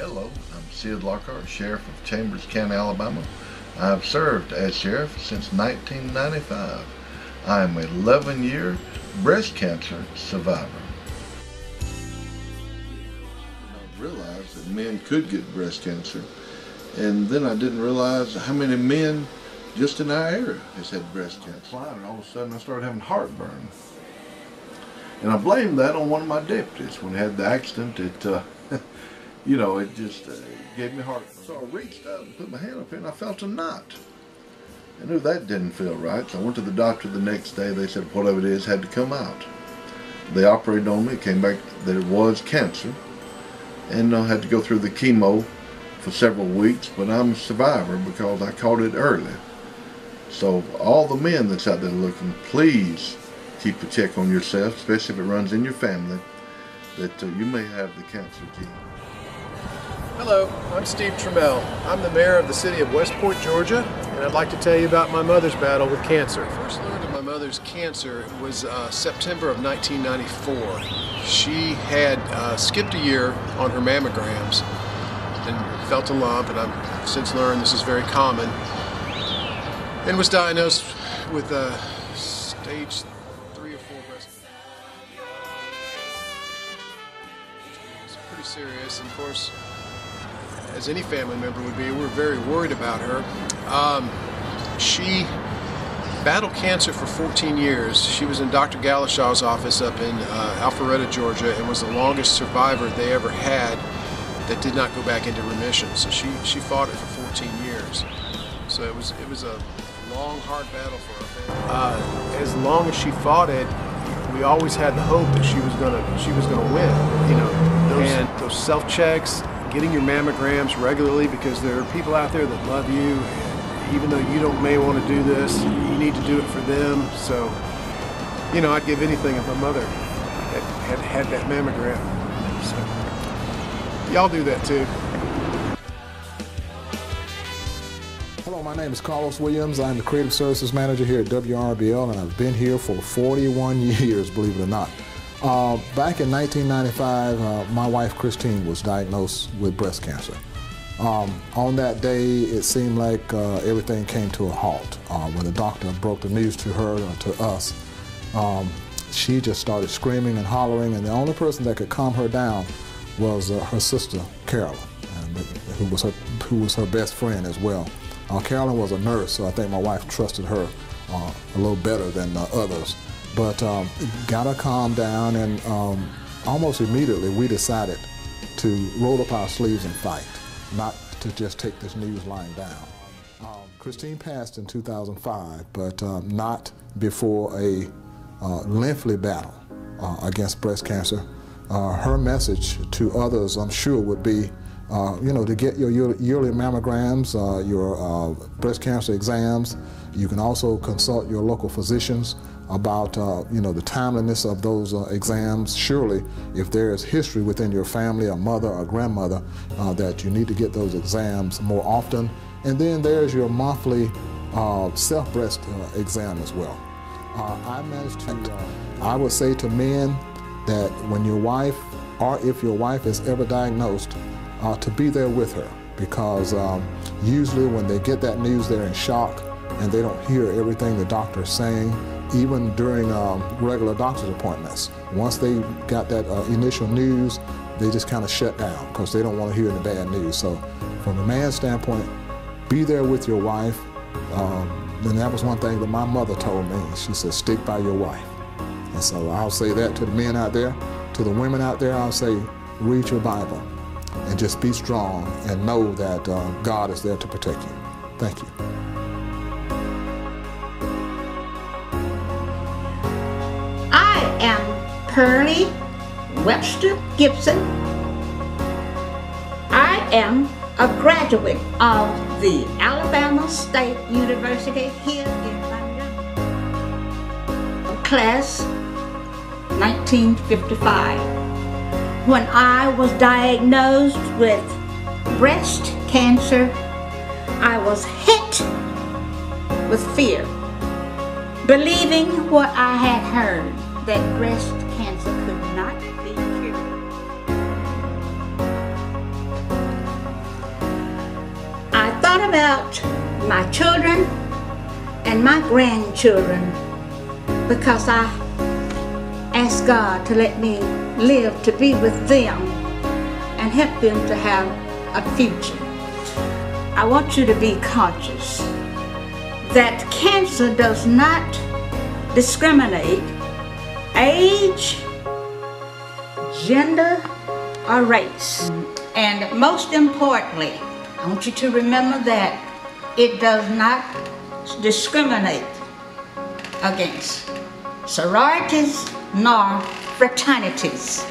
Hello, I'm Sid Lockhart, Sheriff of Chambers County, Alabama. I've served as Sheriff since 1995. I am an 11 year breast cancer survivor. I realized that men could get breast cancer, and then I didn't realize how many men just in our area has had breast cancer. And all of a sudden I started having heartburn. And I blamed that on one of my deputies. When he had the accident, it, uh, you know, it just uh, gave me heartburn. So I reached out and put my hand up here and I felt a knot. I knew that didn't feel right, so I went to the doctor the next day. They said whatever it is had to come out. They operated on me. Came back that it was cancer. And I had to go through the chemo for several weeks, but I'm a survivor because I caught it early. So all the men that's out there looking, please keep a check on yourself, especially if it runs in your family, that uh, you may have the cancer gene. Hello, I'm Steve Trammell. I'm the mayor of the city of West Point, Georgia, and I'd like to tell you about my mother's battle with cancer. First learned of my mother's cancer was uh, September of 1994. She had uh, skipped a year on her mammograms and felt a lump, and I've since learned this is very common and was diagnosed with uh, stage three or four breast It's pretty serious, and of course, as any family member would be, we were very worried about her. Um, she battled cancer for 14 years. She was in Dr. Galishaw's office up in uh, Alpharetta, Georgia, and was the longest survivor they ever had that did not go back into remission. So she, she fought it for 14 years. So it was it was a long, hard battle for her. Uh, as long as she fought it, we always had the hope that she was gonna she was gonna win. You know, those, and those self checks, getting your mammograms regularly because there are people out there that love you. Even though you don't may want to do this, you need to do it for them. So, you know, I'd give anything if my mother had had, had that mammogram. So, y'all do that too. Hello, my name is Carlos Williams. I'm the Creative Services Manager here at WRBL, and I've been here for 41 years, believe it or not. Uh, back in 1995, uh, my wife Christine was diagnosed with breast cancer. Um, on that day, it seemed like uh, everything came to a halt. Uh, when the doctor broke the news to her and to us, um, she just started screaming and hollering, and the only person that could calm her down was uh, her sister, Carolyn, who, was her, who was her best friend as well. Uh, Carolyn was a nurse, so I think my wife trusted her a little better than others. But um, got her calmed down, and um, almost immediately we decided to roll up our sleeves and fight, not to just take this news lying down. Um, Christine passed in 2005, but um, not before a uh, lengthy battle uh, against breast cancer. Uh, her message to others, I'm sure, would be uh, you know, to get your yearly mammograms, uh, your breast cancer exams. You can also consult your local physicians about, uh, you know, the timeliness of those uh, exams. Surely, if there is history within your family, a mother or grandmother, uh, that you need to get those exams more often. And then there's your monthly self-breast exam as well. I managed to, I would say to men that when your wife, or if your wife is ever diagnosed uh, to be there with her because um, usually when they get that news, they're in shock and they don't hear everything the doctor is saying, even during um, regular doctor's appointments. Once they got that uh, initial news, they just kind of shut down because they don't want to hear the bad news. So from a man's standpoint, be there with your wife. Um, and that was one thing that my mother told me. She said, stick by your wife. And so I'll say that to the men out there. To the women out there, I'll say, read your Bible and just be strong and know that uh, God is there to protect you. Thank you. Am Pearlie Webster Gibson. I am a graduate of the Alabama State University here in London, class 1955 when I was diagnosed with breast cancer, I was hit with fear, believing what I had heard, that breast cancer could not be cured. I thought about my children and my grandchildren because I asked God to let me live to be with them and help them to have a future. I want you to be conscious that cancer does not discriminate age, gender, or race. And most importantly, I want you to remember that it does not discriminate against sororities nor fraternities.